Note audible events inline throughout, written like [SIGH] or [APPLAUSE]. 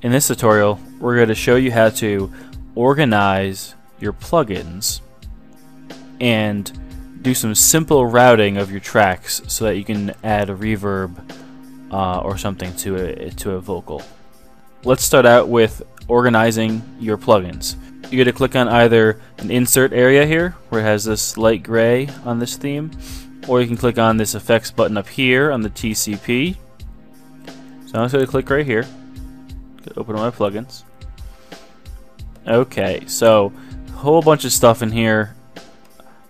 In this tutorial, we're going to show you how to organize your plugins and do some simple routing of your tracks so that you can add a reverb uh, or something to a, to a vocal. Let's start out with organizing your plugins. You're going to click on either an insert area here where it has this light gray on this theme or you can click on this effects button up here on the TCP. So I'm just going to click right here. Open my plugins. Okay, so a whole bunch of stuff in here.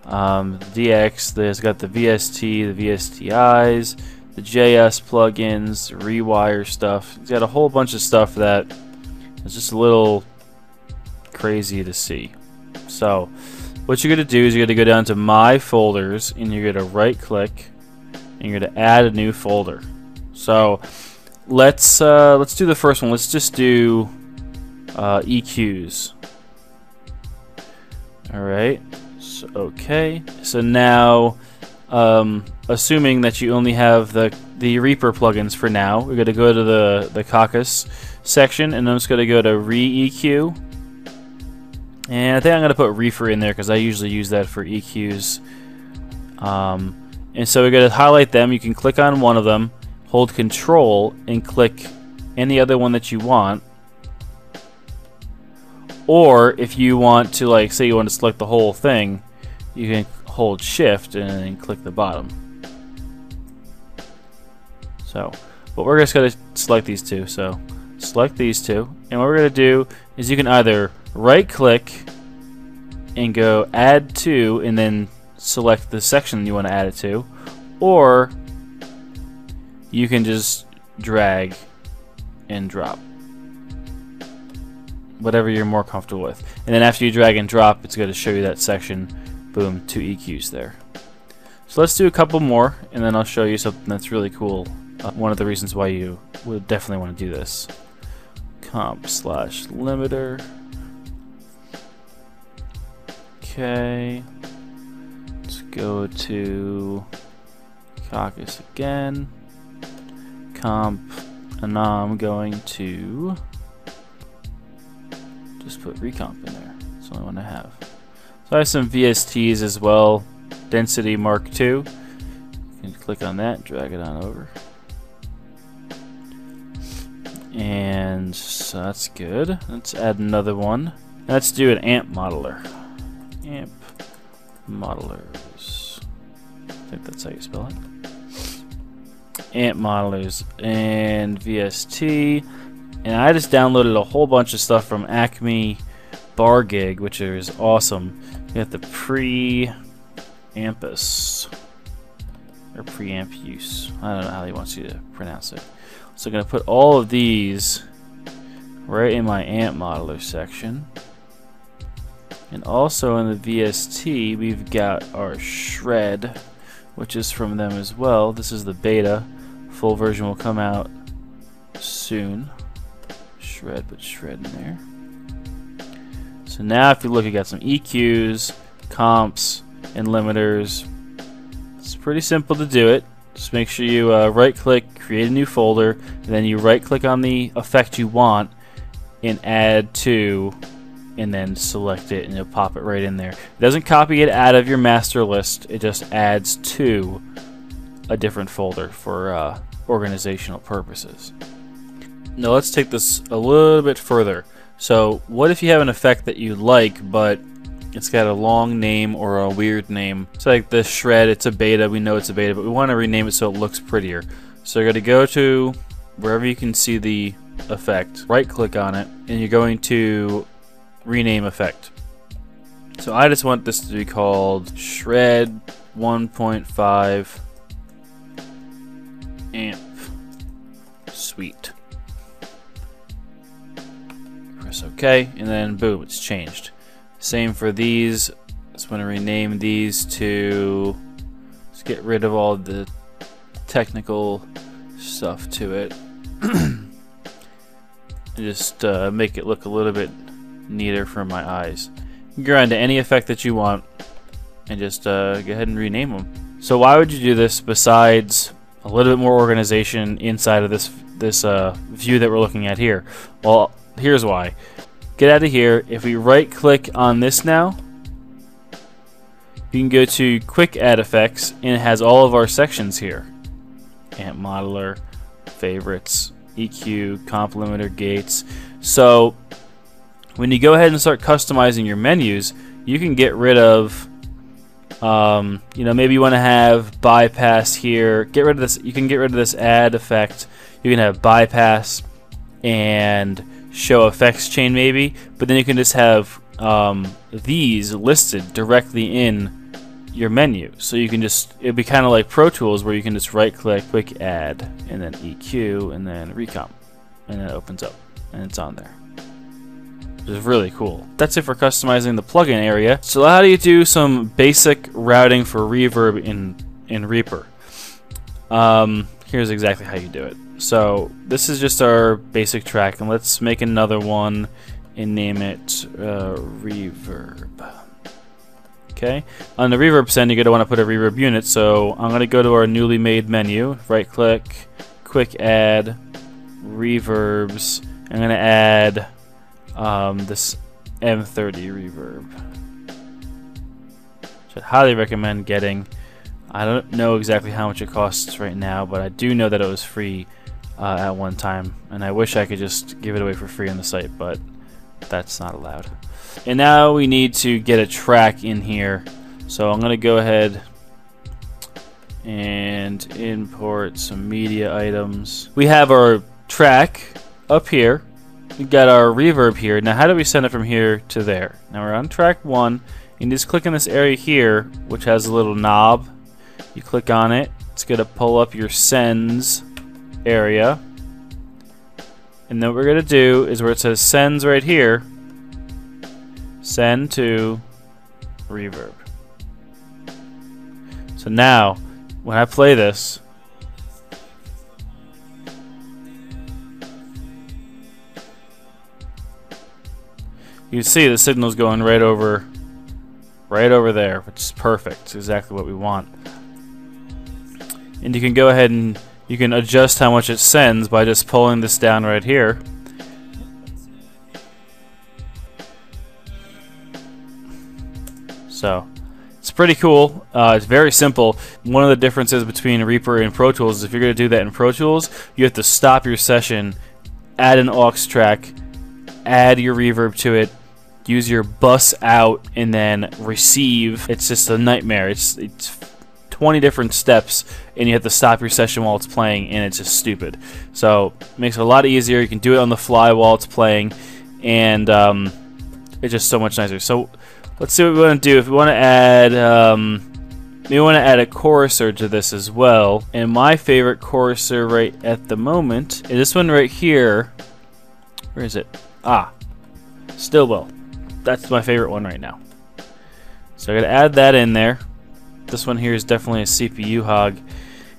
Um, DX, there's got the VST, the VSTIs, the JS plugins, rewire stuff. It's got a whole bunch of stuff that is just a little crazy to see. So, what you're going to do is you're going to go down to My Folders, and you're going to right click, and you're going to add a new folder. So, let's uh, let's do the first one. Let's just do uh, EQs. All right. So, okay. So now, um, assuming that you only have the the Reaper plugins for now, we're going to go to the the Cockos section, and I'm just going to go to ReaEQ. And I think I'm going to put ReaFir in there because I usually use that for EQs. Um, and so we're going to highlight them. You can click on one of them, hold Control, and click any other one that you want. Or if you want to, like, say you want to select the whole thing, you can hold Shift and then click the bottom. So, but we're just going to select these two. So, select these two. And what we're going to do is you can either right click and go add to and then select the section you want to add it to or you can just drag and drop. Whatever you're more comfortable with. And then after you drag and drop it's going to show you that section. Boom two EQs there. So let's do a couple more and then I'll show you something that's really cool. Uh, one of the reasons why you would definitely want to do this. Comp slash limiter. Okay. Let's go to Cockos again. Comp, and now I'm going to just put ReaComp in there. That's the only one I have. So I have some VSTs as well. Density Mark II. You can click on that, drag it on over. And so that's good. Let's add another one. Let's do an amp modeler amp modelers. I think that's how you spell it. Amp modelers and VST. And I just downloaded a whole bunch of stuff from Acme Bar Gig, which is awesome. You got the pre ampus or preamp use. I don't know how he wants you to pronounce it. So I'm going to put all of these right in my amp modeler section. And also in the VST, we've got our shred, which is from them as well. This is the beta. Full version will come out soon. Shred, but shred in there. So now if you look, you got some EQs, comps, and limiters. It's pretty simple to do it. Just make sure you uh, right click, create a new folder, and then you right click on the effect you want and add to and then select it and it'll pop it right in there. It doesn't copy it out of your master list, it just adds to a different folder for uh, organizational purposes. Now let's take this a little bit further. So what if you have an effect that you like but it's got a long name or a weird name. It's like the shred, it's a beta, we know it's a beta, but we want to rename it so it looks prettier. So you're going to go to wherever you can see the effect, right click on it, and you're going to rename effect. So I just want this to be called Shred 1.5 Amp Suite. Press OK, and then boom, it's changed. Same for these. Just want to rename these to. Let's get rid of all the technical stuff to it. [CLEARS THROAT] just uh, make it look a little bit neater for my eyes. You can go into any effect that you want and just uh, go ahead and rename them. So why would you do this besides a little bit more organization inside of this this uh, view that we're looking at here? Well, here's why. Get out of here. If we right click on this now, you can go to quick add effects and it has all of our sections here. Amp modeler, favorites, EQ, comp limiter, gates. So when you go ahead and start customizing your menus, you can get rid of um, you know, maybe you want to have bypass here. Get rid of this. You can get rid of this add effect. You can have bypass and show effects chain maybe, but then you can just have um, these listed directly in your menu. So you can just, it'd be kind of like Pro Tools where you can just right click, quick add, and then EQ, and then ReaComp. And it opens up, and it's on there. Is really cool. That's it for customizing the plugin area. So how do you do some basic routing for reverb in, in Reaper? Um, here's exactly how you do it. So this is just our basic track, and let's make another one and name it uh, reverb. Okay, on the reverb send, you're going to want to put a reverb unit. So I'm going to go to our newly made menu, right click, quick add, reverbs. I'm going to add um, this M30 reverb. I highly recommend getting. I don't know exactly how much it costs right now, but I do know that it was free uh, at one time, and I wish I could just give it away for free on the site, but that's not allowed. And now we need to get a track in here. So I'm going to go ahead and import some media items. We have our track up here. Got our reverb here. Now how do we send it from here to there? Now we're on track one. You just click on this area here, which has a little knob. You click on it. It's going to pull up your sends area. And then what we're going to do is where it says sends right here, send to reverb. So now, when I play this, you see the signal's going right over right over there, which is perfect. It's exactly what we want. And you can go ahead and you can adjust how much it sends by just pulling this down right here. So it's pretty cool. Uh, it's very simple. One of the differences between Reaper and Pro Tools is if you're going to do that in Pro Tools, you have to stop your session, add an aux track, add your reverb to it, use your bus out, and then receive. It's just a nightmare. It's it's 20 different steps, and you have to stop your session while it's playing, and it's just stupid. So it makes it a lot easier. You can do it on the fly while it's playing, and um, it's just so much nicer. So let's see what we want to do. If we want to add, um, we want to add a choruser to this as well. And my favorite choruser right at the moment is this one right here. Where is it? Ah, Stillwell. That's my favorite one right now. So I gotta add that in there. This one here is definitely a CPU hog,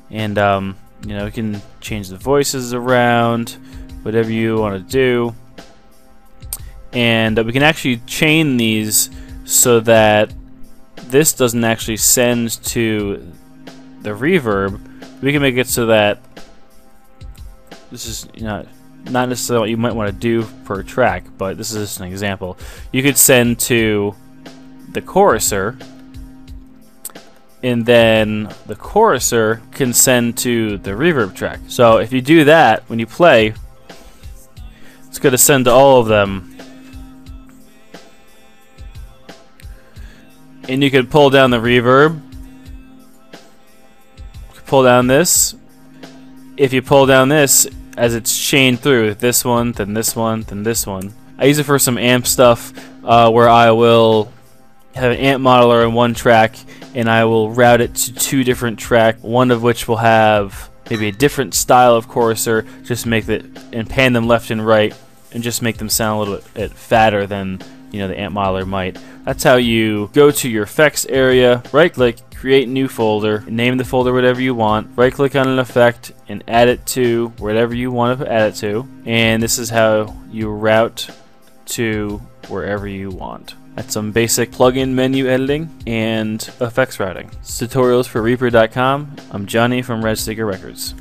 and um, you know you can change the voices around, whatever you want to do, and uh, we can actually chain these so that this doesn't actually send to the reverb. We can make it so that this is you know not necessarily what you might want to do per track, but this is just an example. You could send to the choruser, and then the choruser can send to the reverb track. So if you do that, when you play, it's going to send to all of them and you can pull down the reverb. Pull down this. If you pull down this, as it's chained through, this one, then this one, then this one. I use it for some amp stuff uh, where I will have an amp modeler in one track and I will route it to two different tracks, one of which will have maybe a different style of choruser, just make it and pan them left and right and just make them sound a little bit fatter than you know the amp modeler might. That's how you go to your effects area, right click, create new folder, name the folder whatever you want, right click on an effect and add it to whatever you want to add it to. And this is how you route to wherever you want. That's some basic plugin menu editing and effects routing. Tutorials for Reaper.com. I'm Jonny from Red Sneaker Records.